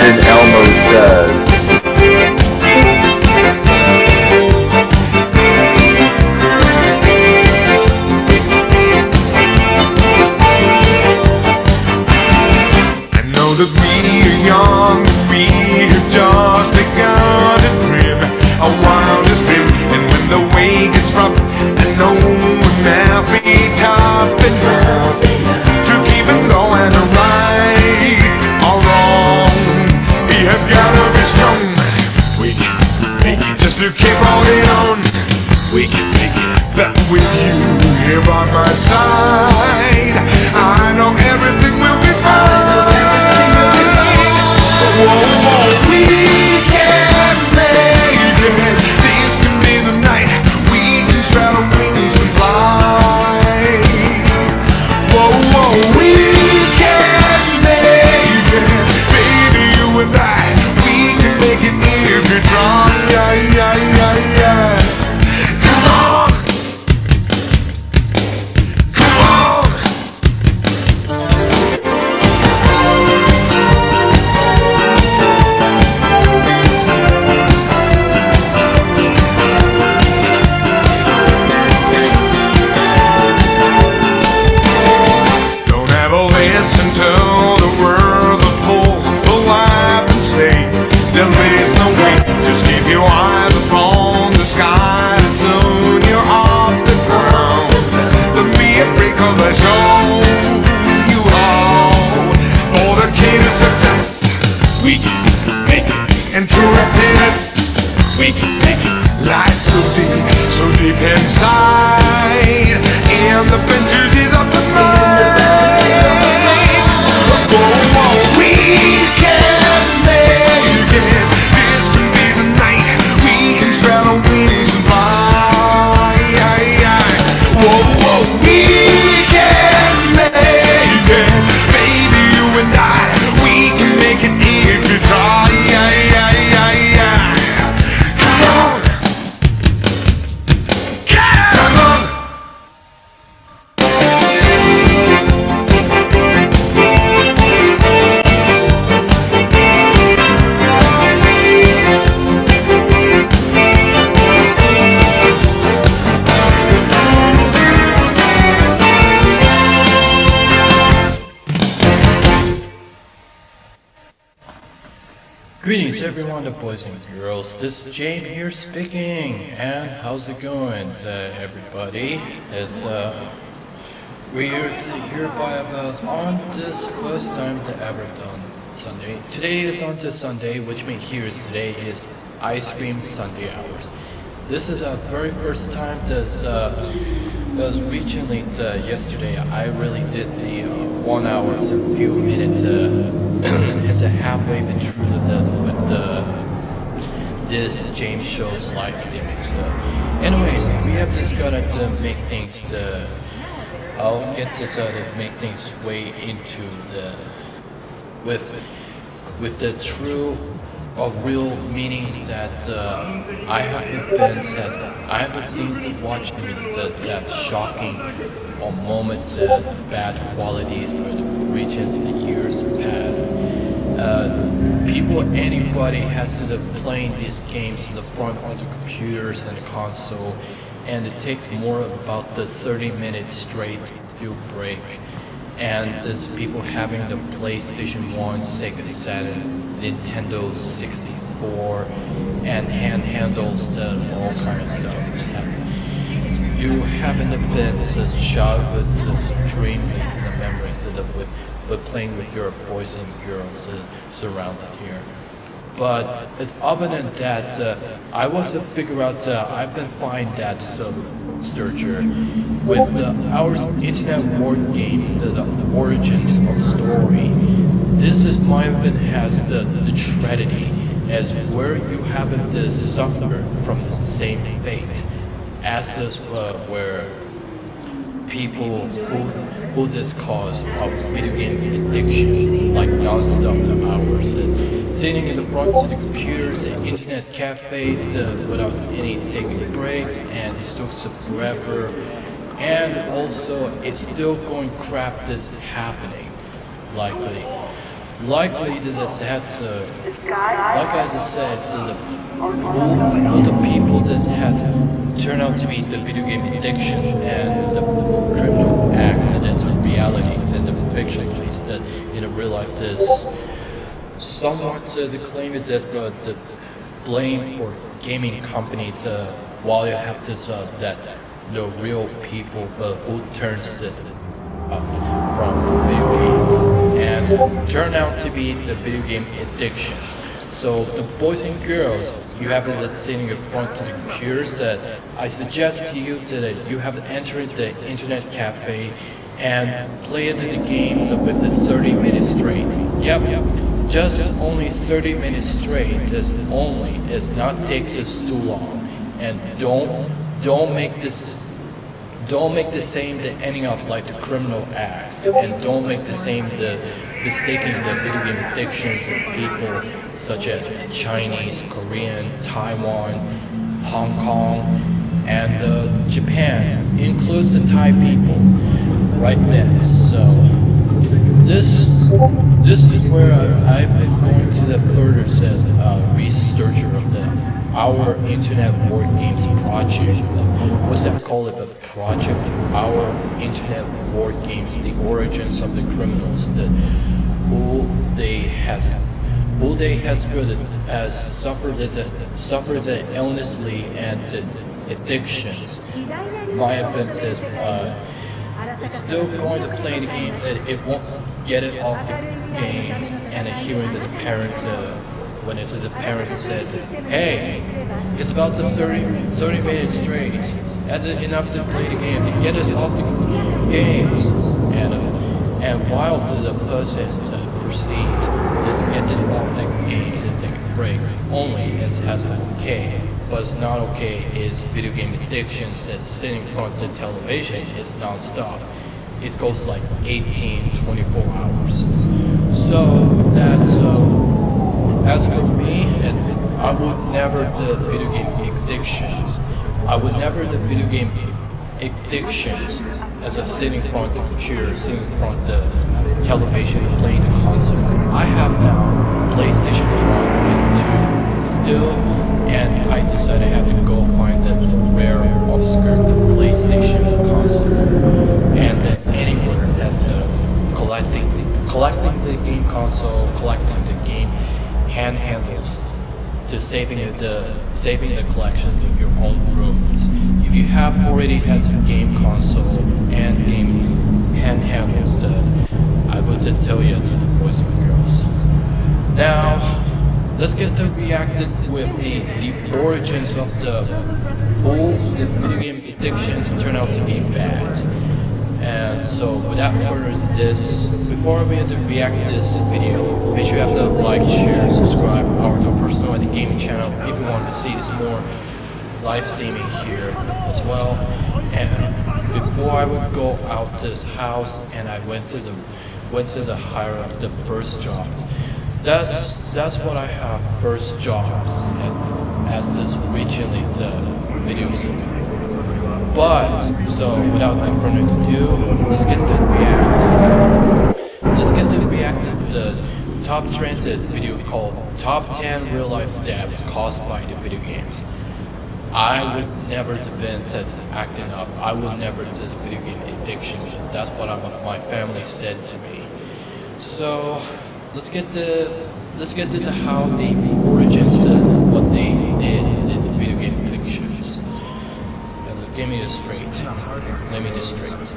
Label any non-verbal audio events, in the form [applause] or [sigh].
then Elmo says. I know that we are young, we have just just to keep holding on. We can make it. But with you here by my side, I know listen to Greetings everyone, the boys and girls. This is James here speaking. And how's it going, uh, everybody? As uh, we're to hear by about on this first time that ever done Sunday. Today is on this Sunday, which means here is today is ice cream Sunday hours. This is our very first time that's uh, was recently uh, yesterday. I really did the uh, one hour and few minutes. Uh, [clears throat] it's a halfway been the with this James show live streaming. So, anyways, we have just gotta uh, make things the. I'll get this uh, to make things way into the with with the true or real meanings that uh, I haven't been that I haven't seen to watch the, that shocking or moments of bad qualities or the the years past. Uh, people, anybody has to have playing these games in the front on the computers and the console, and it takes more about the 30 minutes straight field break and there's people having the PlayStation 1, Sega Saturn, Nintendo 64, and hand handles the all kind of stuff. And you haven't been this childhood this dream and the memories that of with, with playing with your boys and girls uh, surrounded here. But it's other than that, uh, I was to figure out, uh, I've been finding that stuff, Sturger, with uh, our internet war games, the, the origins of story. This is my been has the, the tragedy as where you happen to suffer from the same fate as this uh, where people who who this cause of video game addiction, like non-stop hours, and sitting in the front of the computers and internet cafes uh, without any taking breaks, and it took forever. And also, it's still going crap that's happening, likely. likely that that's uh, like I just said, to the all, all the people that had turned out to be the video game addiction and the criminal acts and the realities and the fiction that in real life is somewhat uh, the claim is that uh, the blame for gaming companies uh, while you have this uh, that the real people who turns it up from video games and turn out to be the video game addictions. So the boys and girls, you have it sitting in front of the computers that I suggest to you that you have entered the internet cafe and play the games with the 30 minutes straight. Yep, just only 30 minutes straight is only, it not takes us too long. And don't, don't make this don't make the same the ending up like the criminal acts and don't make the same the mistaking the video game addictions of people such as Chinese, Korean, Taiwan, Hong Kong, and uh, Japan includes the Thai people right there. So this this is where I, have been going to the further said uh, researcher of the our internet war games project. What's that called? It a project. Our internet war games, the origins of the criminals, the who they have who they has has suffered the suffered the illnessly and the addictions. My opinion says uh, it's still going to play the game that it won't get it off the games and hearing that the parents uh, when it's the parents said, hey, it's about the 30, 30 minutes straight. That's enough to play the game and get us off the games. And, uh, and while the person uh, proceed to get this off the games and take a break, only it has okay. It's not okay is video game addiction that sitting in front of the television is non-stop. It goes like 18, 24 hours. So that's uh, as for me, and I would never do video game addictions. I would never do video game addictions as a sitting in front of computer, sitting in front of the television, playing the console. I have now PlayStation 1 and 2 still, and I decided I have to go find that rare, obscure PlayStation console, and that anywhere that uh, collecting, the game console, collecting the game hand handles to saving the saving the collection in your own rooms. If you have already had some game console and game hand handles, I would tell you to the boys and girls. Now, let's get to reacted with the, the origins of the whole the video game addictions turn out to be bad. And so without further ado, before we to react to this video, make sure you have to like, share, subscribe our Personal and Gaming channel if you want to see this more live streaming here as well. And before I would go out this house and I went to the went to the hire up the first jobs. That's that's what I have first jobs and as this originally the uh, videos but, so without further ado, let's get to react. Let's get to react to the top trends video called Top 10 Real Life Deaths Caused by the Video Games. I would never defend as acting up. I would never do video game addictions. That's what I, my family said to me. So let's get to let's get to how the origins to what they did is video game addictions. Give me this straight. Let me this straight.